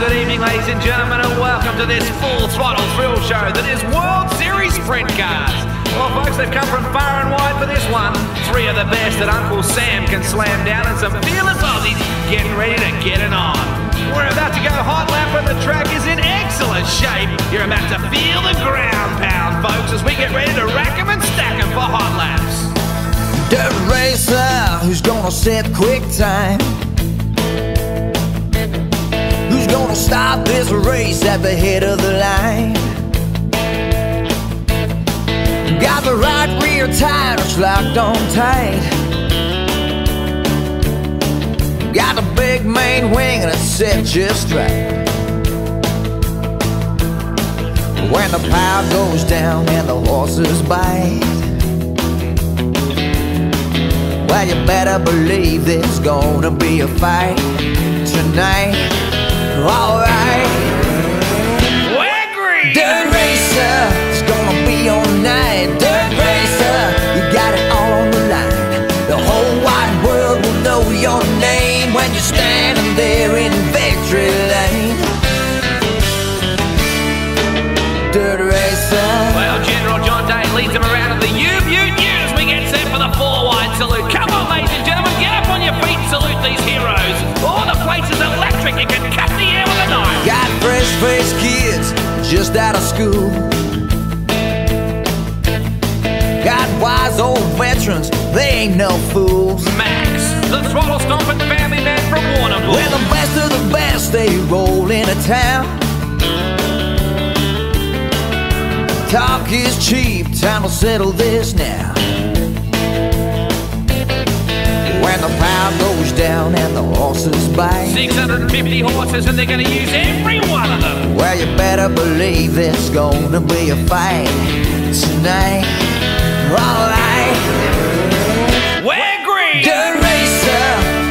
morning, ladies and gentlemen, and welcome to this full throttle thrill show that is World Series Sprint Cars. Well, folks, they've come from far and wide for this one. Three of the best that Uncle Sam can slam down, and some fearless Aussies getting ready to get it on. We're about to go hot lap, and the track is in excellent shape. You're about to feel the ground pound, folks, as we get ready to rack 'em and stack 'em for hot laps. Dirt racer, who's gonna set quick time? Stop this race at the head of the line? Got the right rear tires locked on tight. Got the big main wing and it's set just right. When the power goes down and the horses bite. Well, you better believe there's gonna be a fight tonight. Alright. Just out of school. Got wise old veterans, they ain't no fools. Max, the throttle stomping family man from Warrnambool. We're the best of the best, they roll into town. Talk is cheap, time to settle this now. The power goes down and the horses bite. 650 horses, and they're to use every one of them. Well, you better believe it's gonna be a fight tonight. Alright. We're green! Dirt racer,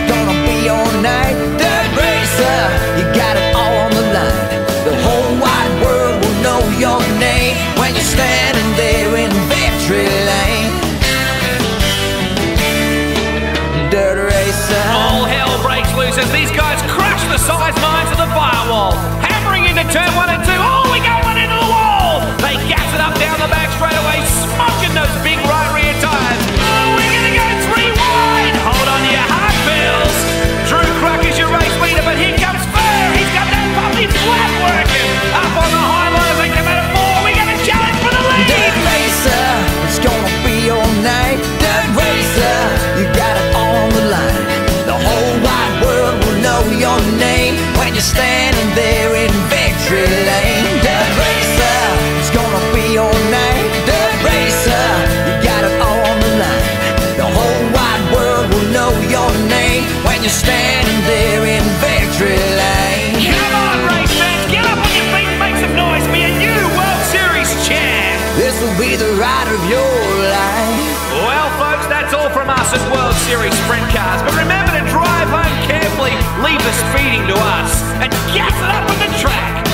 gonna be all night. Dirt racer, you got it all on the line. The whole wide world will know your name when you're standing there in victory lane. Dirt racer. All hell breaks loose as these guys crash the size mines of the firewall. Hammering into turn one and two. Oh, we go your name when you're standing there that's all from us at World Series Sprint Cars. But remember to drive home carefully, leave the speeding to us, and gas it up on the track.